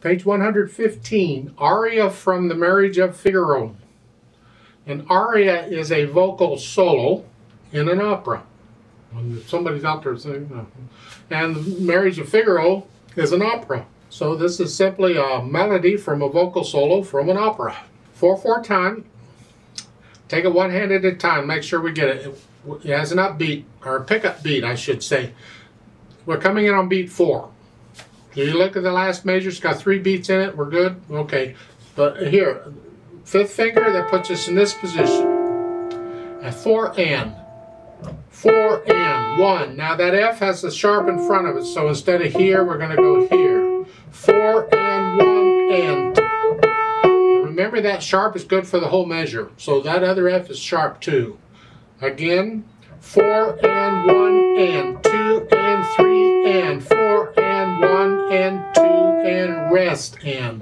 Page 115, aria from the Marriage of Figaro. An aria is a vocal solo in an opera. When somebody's out there saying, uh, and the Marriage of Figaro is an opera. So this is simply a melody from a vocal solo from an opera. 4-4 time. Take it one hand at a time. Make sure we get it. It has an upbeat, or a pickup beat, I should say. We're coming in on beat 4. You look at the last measure? It's got three beats in it. We're good? Okay. But here, fifth finger, that puts us in this position. At 4 and. 4 and. 1. Now that F has a sharp in front of it, so instead of here, we're going to go here. 4 and 1 and. Remember that sharp is good for the whole measure. So that other F is sharp too. Again, 4 and 1 and 2 and 3 and 4 and 1 and 2 and rest and.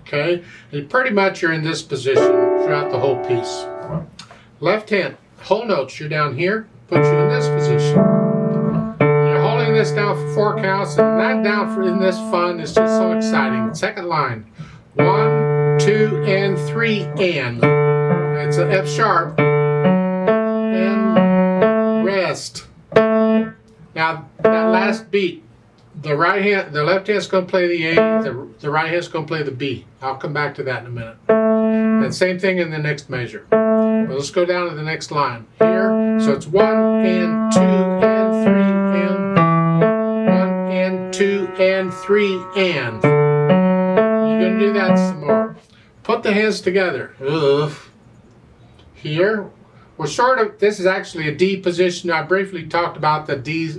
Okay, and pretty much you're in this position throughout the whole piece. Left hand, whole notes, you're down here, put you in this position. You're holding this down for four counts, and that down for in this fun is just so exciting. Second line, one, two, and three, and. It's an F sharp. Now, that last beat, the right hand, the left hand's to play the A, the, the right hand's going to play the B. I'll come back to that in a minute. And same thing in the next measure. Let's go down to the next line. Here, so it's one and two and three and one and two and three and. You're to do that some more. Put the hands together. Ugh. Here, we're sort of, this is actually a D position. I briefly talked about the D's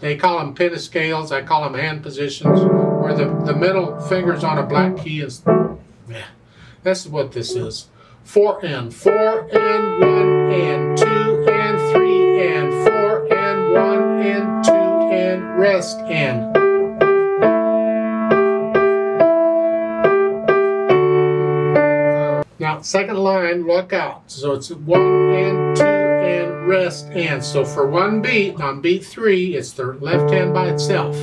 they call them pentascales. I call them hand positions, where the, the middle finger's on a black key is. Yeah, this is what this is. Four and four and one and two and three and four and one and two and rest and. Second line, look out. So it's one and two and rest and. So for one beat, on beat three, it's the left hand by itself.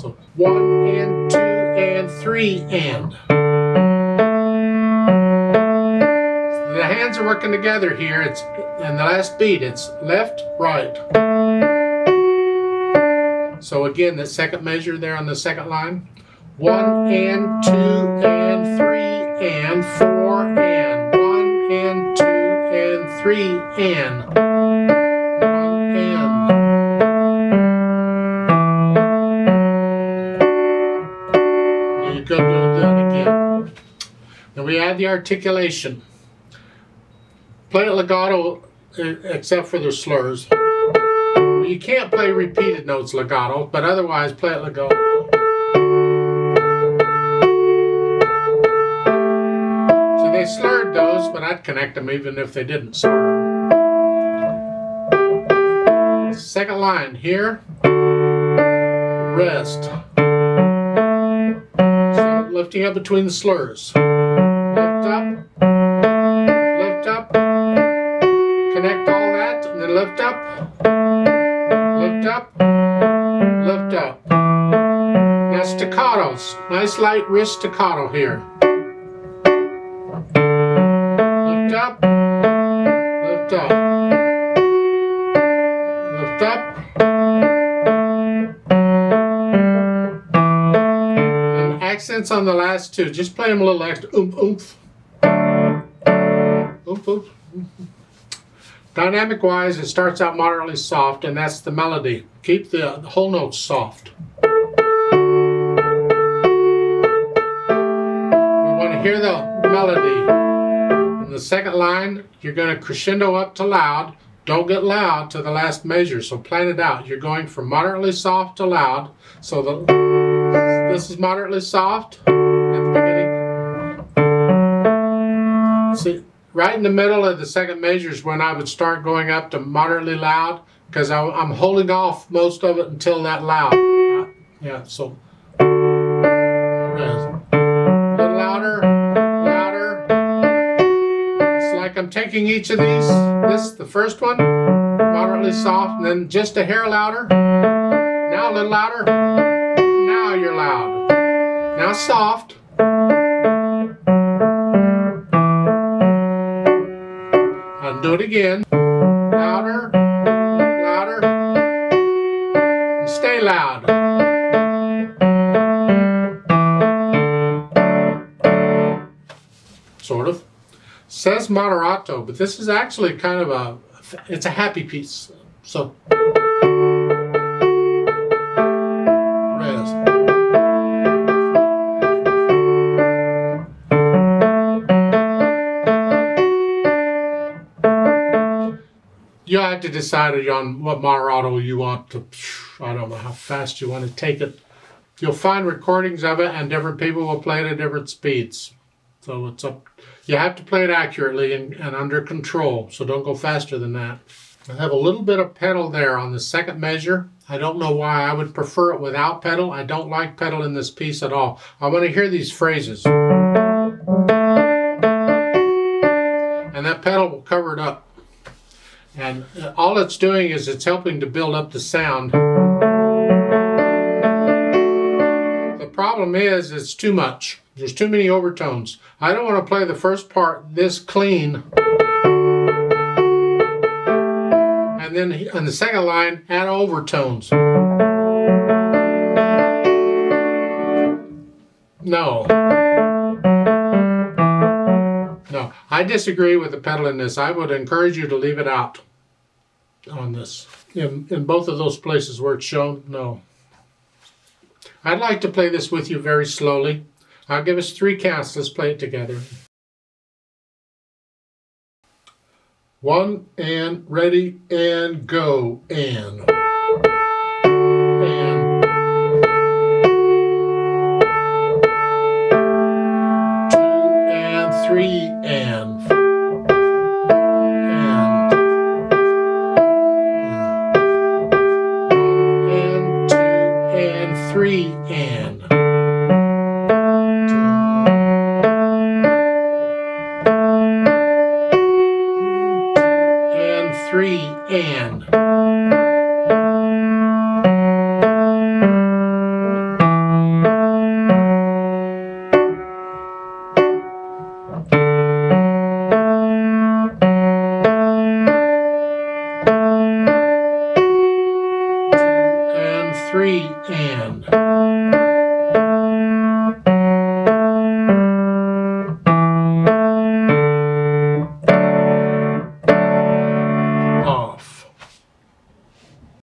So one and two and three and. The hands are working together here. It's in the last beat, it's left, right. So again, the second measure there on the second line. One and two and three and four and. You go do that again. Then we add the articulation. Play legato uh, except for the slurs. You can't play repeated notes legato, but otherwise play it legato. So they slurred those, but I'd connect them even if they didn't slur Second line here, rest. So lifting up between the slurs. Lift up, lift up, connect all that, and then lift up, lift up, lift up. Now staccatos, nice light wrist staccato here. Lift up, lift up, up. And accents on the last two, just play them a little extra, oomph, oomph. Oomph, oomph. Dynamic wise, it starts out moderately soft, and that's the melody. Keep the, the whole notes soft. We want to hear the melody. In the second line, you're going to crescendo up to loud. Don't get loud to the last measure, so plan it out. You're going from moderately soft to loud. So the, this is moderately soft at the beginning. See, right in the middle of the second measure is when I would start going up to moderately loud because I'm holding off most of it until that loud. Yeah, so. Taking each of these, this, the first one, moderately soft, and then just a hair louder. Now a little louder. Now you're loud. Now soft. And do it again. Louder, louder, and stay loud. Says moderato, but this is actually kind of a, it's a happy piece. So. You have to decide on what moderato you want to, I don't know how fast you want to take it. You'll find recordings of it and different people will play it at different speeds. So it's up, you have to play it accurately and, and under control, so don't go faster than that. I have a little bit of pedal there on the second measure. I don't know why I would prefer it without pedal. I don't like pedal in this piece at all. I want to hear these phrases. And that pedal will cover it up. And uh, all it's doing is it's helping to build up the sound. Problem is it's too much. There's too many overtones. I don't want to play the first part this clean. And then on the second line, add overtones. No. No, I disagree with the pedal in this. I would encourage you to leave it out on this. In, in both of those places where it's shown, no. I'd like to play this with you very slowly. I'll give us three counts. Let's play it together. One and ready and go and. And. Three and. three and.